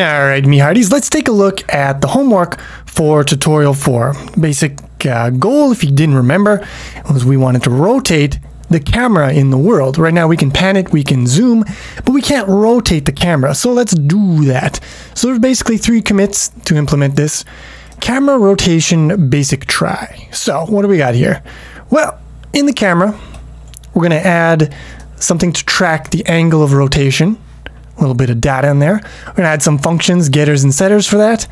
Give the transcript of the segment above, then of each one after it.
Alright, me hearties, let's take a look at the homework for tutorial 4. Basic uh, goal, if you didn't remember, was we wanted to rotate the camera in the world. Right now we can pan it, we can zoom, but we can't rotate the camera, so let's do that. So there's basically three commits to implement this. Camera rotation basic try. So what do we got here? Well, in the camera, we're going to add something to track the angle of rotation little bit of data in there. We're to add some functions, getters and setters for that.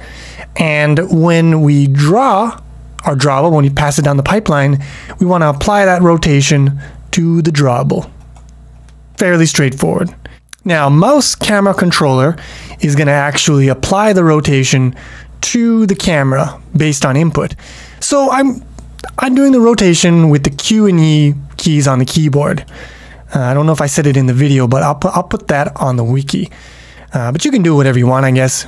And when we draw our drawable, when you pass it down the pipeline, we want to apply that rotation to the drawable. Fairly straightforward. Now, mouse camera controller is going to actually apply the rotation to the camera based on input. So I'm I'm doing the rotation with the Q and E keys on the keyboard. Uh, I don't know if I said it in the video, but I'll put, I'll put that on the wiki. Uh, but you can do whatever you want, I guess.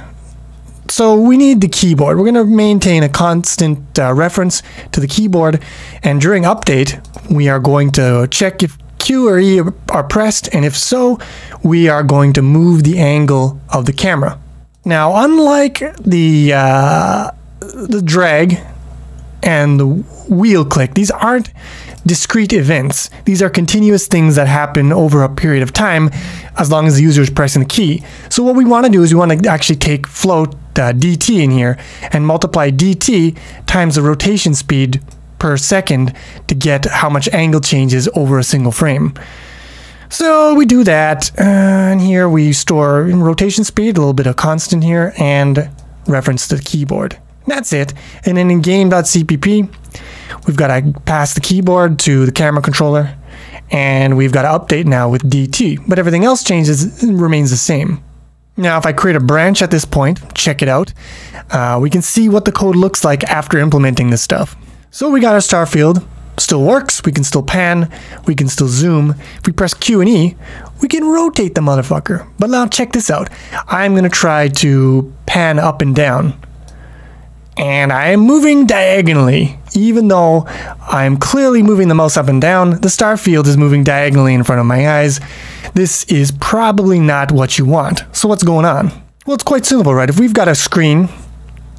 So we need the keyboard. We're going to maintain a constant uh, reference to the keyboard. And during update, we are going to check if Q or E are pressed. And if so, we are going to move the angle of the camera. Now, unlike the, uh, the drag and the wheel click, these aren't discrete events. These are continuous things that happen over a period of time as long as the user is pressing the key. So what we want to do is we want to actually take float uh, dt in here and multiply dt times the rotation speed per second to get how much angle changes over a single frame. So we do that, uh, and here we store rotation speed, a little bit of constant here, and reference to the keyboard. That's it. And then in game.cpp, we've got to pass the keyboard to the camera controller, and we've got to update now with DT. But everything else changes, remains the same. Now, if I create a branch at this point, check it out, uh, we can see what the code looks like after implementing this stuff. So we got our star field, still works, we can still pan, we can still zoom. If we press Q and E, we can rotate the motherfucker. But now check this out. I'm gonna try to pan up and down and I am moving diagonally. Even though I'm clearly moving the mouse up and down, the star field is moving diagonally in front of my eyes. This is probably not what you want. So what's going on? Well, it's quite simple, right? If we've got a screen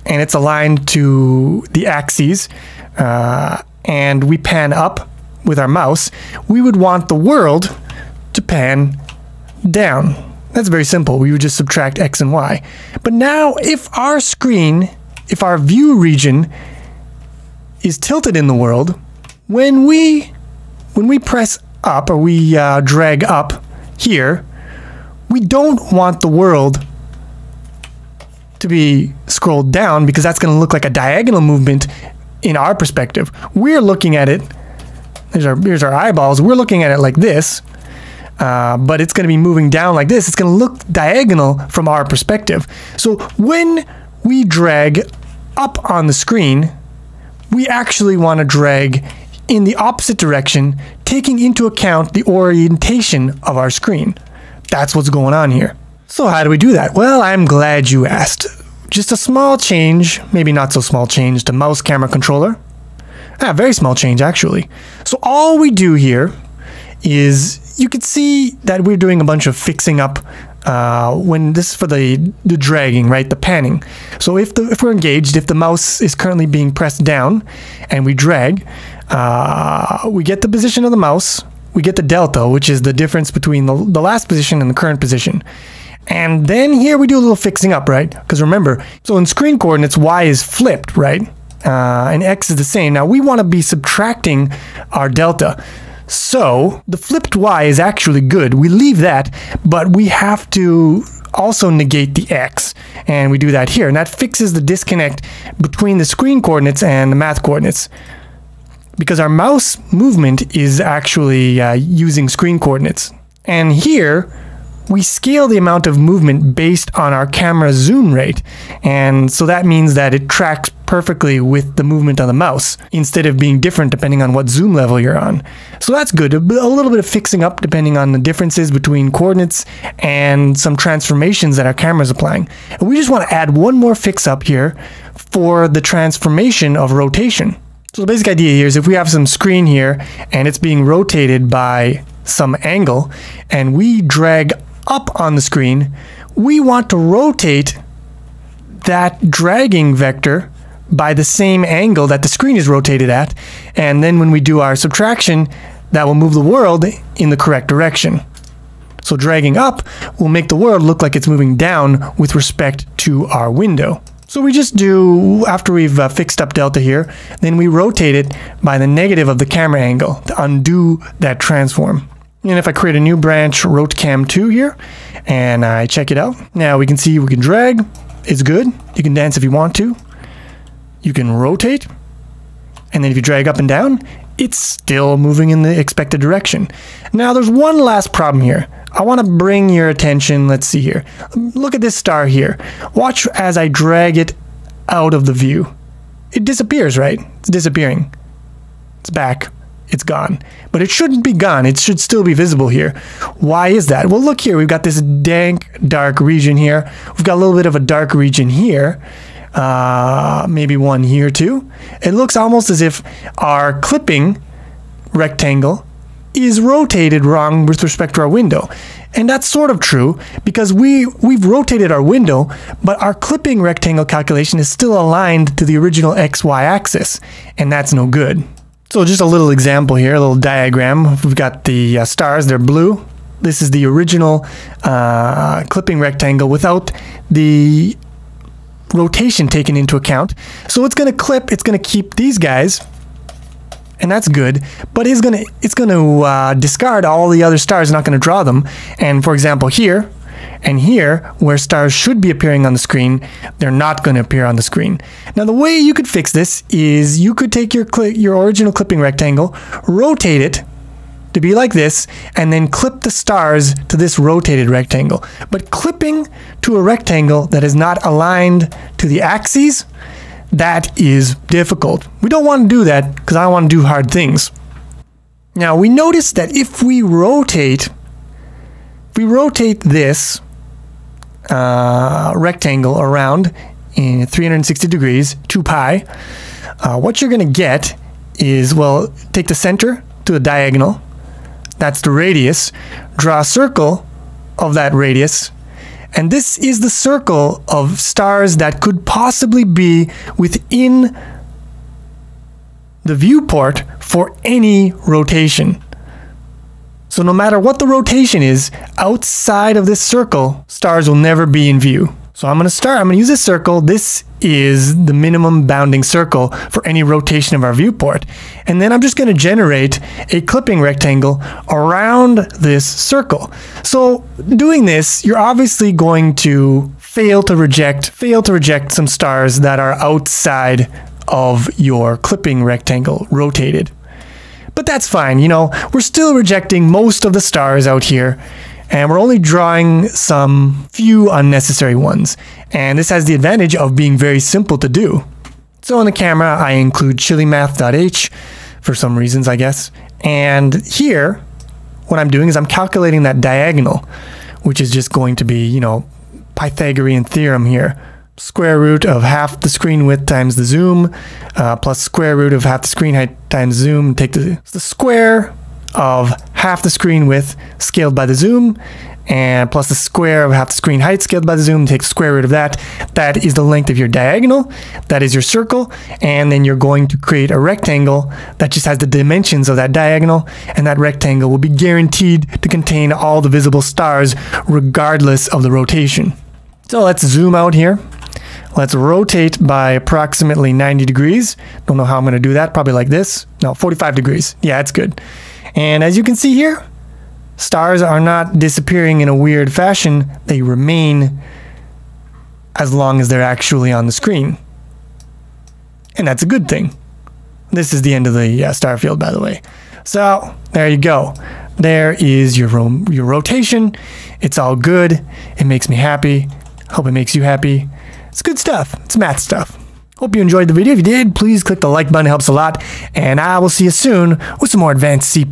and it's aligned to the axes uh, and we pan up with our mouse, we would want the world to pan down. That's very simple. We would just subtract x and y. But now if our screen if our view region is tilted in the world, when we when we press up or we uh, drag up here, we don't want the world to be scrolled down because that's going to look like a diagonal movement in our perspective. We're looking at it. Here's our, here's our eyeballs. We're looking at it like this, uh, but it's going to be moving down like this. It's going to look diagonal from our perspective. So when we drag up on the screen, we actually want to drag in the opposite direction, taking into account the orientation of our screen. That's what's going on here. So how do we do that? Well, I'm glad you asked. Just a small change, maybe not so small change to mouse camera controller. Ah, very small change actually. So all we do here is you can see that we're doing a bunch of fixing up uh, when this is for the the dragging, right, the panning. So if the if we're engaged, if the mouse is currently being pressed down, and we drag, uh, we get the position of the mouse. We get the delta, which is the difference between the, the last position and the current position. And then here we do a little fixing up, right? Because remember, so in screen coordinates, y is flipped, right? Uh, and x is the same. Now we want to be subtracting our delta. So the flipped y is actually good. We leave that, but we have to also negate the x. And we do that here. And that fixes the disconnect between the screen coordinates and the math coordinates. Because our mouse movement is actually uh, using screen coordinates. And here, we scale the amount of movement based on our camera zoom rate. And so that means that it tracks perfectly with the movement of the mouse instead of being different depending on what zoom level you're on. So that's good. A little bit of fixing up depending on the differences between coordinates and some transformations that our camera is applying. And we just want to add one more fix up here for the transformation of rotation. So the basic idea here is if we have some screen here and it's being rotated by some angle and we drag up on the screen, we want to rotate that dragging vector by the same angle that the screen is rotated at. And then when we do our subtraction, that will move the world in the correct direction. So dragging up will make the world look like it's moving down with respect to our window. So we just do, after we've uh, fixed up delta here, then we rotate it by the negative of the camera angle to undo that transform. And if I create a new branch, RoteCam2 here, and I check it out, now we can see we can drag, it's good. You can dance if you want to. You can rotate, and then if you drag up and down, it's still moving in the expected direction. Now there's one last problem here. I want to bring your attention, let's see here. Look at this star here. Watch as I drag it out of the view. It disappears, right? It's disappearing. It's back. It's gone. But it shouldn't be gone. It should still be visible here. Why is that? Well, look here. We've got this dank, dark region here. We've got a little bit of a dark region here. Uh, maybe one here too. It looks almost as if our clipping rectangle is rotated wrong with respect to our window. And that's sort of true because we, we've rotated our window, but our clipping rectangle calculation is still aligned to the original XY axis, and that's no good. So just a little example here, a little diagram. We've got the uh, stars, they're blue. This is the original uh, clipping rectangle without the rotation taken into account. So it's going to clip, it's going to keep these guys and that's good. But it's gonna it's gonna uh, discard all the other stars, not gonna draw them. And for example, here and here, where stars should be appearing on the screen, they're not going to appear on the screen. Now, the way you could fix this is you could take your your original clipping rectangle, rotate it to be like this, and then clip the stars to this rotated rectangle. But clipping to a rectangle that is not aligned to the axes that is difficult. We don't want to do that because I want to do hard things. Now we notice that if we rotate, if we rotate this uh, rectangle around in 360 degrees, 2 pi, uh, what you're going to get is, well, take the center to the diagonal, that's the radius, draw a circle of that radius, and this is the circle of stars that could possibly be within the viewport for any rotation. So no matter what the rotation is, outside of this circle, stars will never be in view. So I'm going to start, I'm going to use this circle. This is the minimum bounding circle for any rotation of our viewport. And then I'm just going to generate a clipping rectangle around this circle. So doing this, you're obviously going to fail to reject, fail to reject some stars that are outside of your clipping rectangle rotated. But that's fine, you know, we're still rejecting most of the stars out here and we're only drawing some few unnecessary ones. And this has the advantage of being very simple to do. So on the camera, I include chilimath.h for some reasons, I guess. And here, what I'm doing is I'm calculating that diagonal, which is just going to be, you know, Pythagorean theorem here. Square root of half the screen width times the zoom, uh, plus square root of half the screen height times zoom. Take the, the square of half the screen width scaled by the zoom and plus the square of half the screen height scaled by the zoom, take the square root of that. That is the length of your diagonal. That is your circle. And then you're going to create a rectangle that just has the dimensions of that diagonal. And that rectangle will be guaranteed to contain all the visible stars regardless of the rotation. So let's zoom out here. Let's rotate by approximately 90 degrees. Don't know how I'm to do that. Probably like this. No, 45 degrees. Yeah, it's good. And as you can see here, stars are not disappearing in a weird fashion. They remain as long as they're actually on the screen. And that's a good thing. This is the end of the uh, star field, by the way. So there you go. There is your ro your rotation. It's all good. It makes me happy. Hope it makes you happy. It's good stuff. It's math stuff. Hope you enjoyed the video. If you did, please click the like button. It helps a lot. And I will see you soon with some more advanced C++.